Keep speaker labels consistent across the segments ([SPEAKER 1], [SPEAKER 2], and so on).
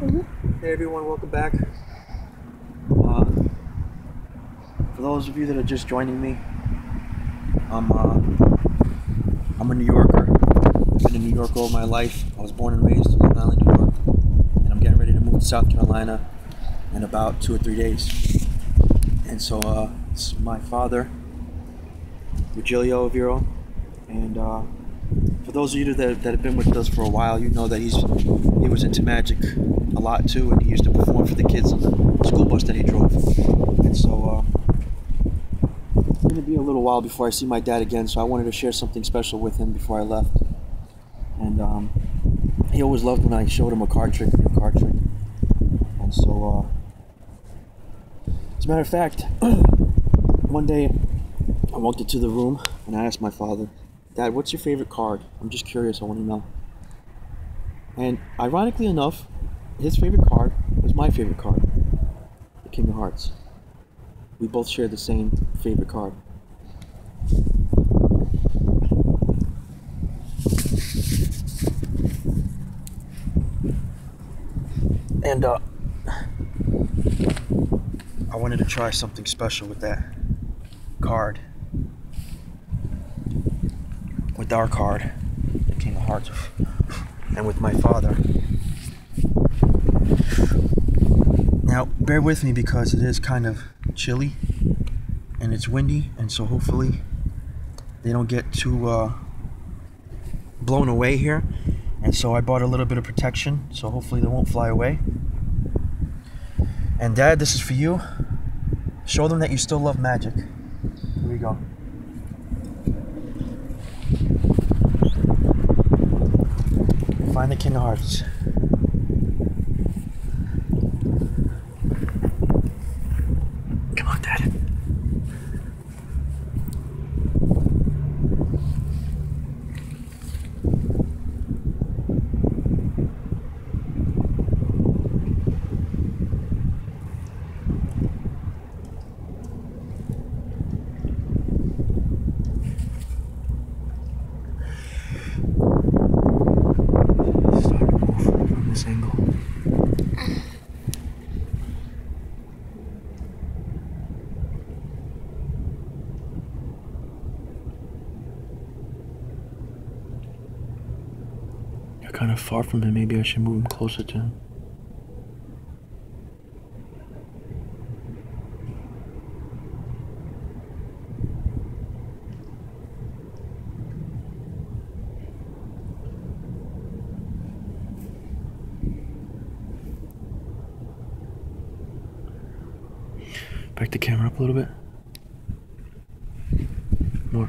[SPEAKER 1] Hey everyone, welcome back. Uh, for those of you that are just joining me, I'm uh, I'm a New Yorker. I've been in New York all my life. I was born and raised in Long Island, New York, and I'm getting ready to move to South Carolina in about two or three days. And so uh, it's my father, Virgilio Aveiro, and uh, for those of you that, that have been with us for a while, you know that he's he was into magic a lot too, and he used to perform for the kids on the school bus that he drove. And so uh, it's gonna be a little while before I see my dad again, so I wanted to share something special with him before I left. And um, he always loved when I showed him a card trick, a new card trick. And so, uh, as a matter of fact, one day I walked into the room and I asked my father, Dad, what's your favorite card? I'm just curious, I want to know. And ironically enough, his favorite card was my favorite card, the King of Hearts. We both share the same favorite card. And uh, I wanted to try something special with that card. With heart, the King of Hearts, and with my father. Now, bear with me because it is kind of chilly and it's windy, and so hopefully they don't get too uh, blown away here. And so I bought a little bit of protection, so hopefully they won't fly away. And Dad, this is for you. Show them that you still love magic. Here we go. Find the King Hearts. You're kind of far from him. Maybe I should move him closer to him. Back the camera up a little bit. More.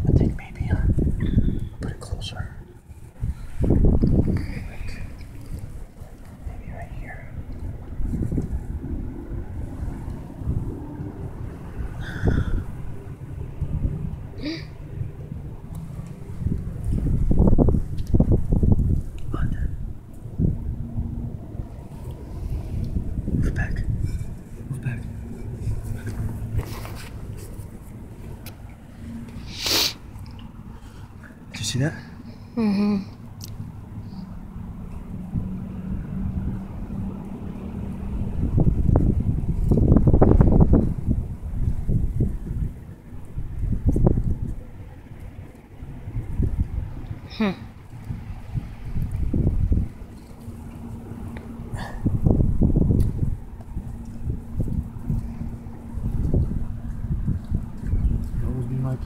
[SPEAKER 1] I think maybe uh, put it closer. Like, maybe right here. On. Move back. Move back. Did you see that?
[SPEAKER 2] Mm-hmm. Hmm.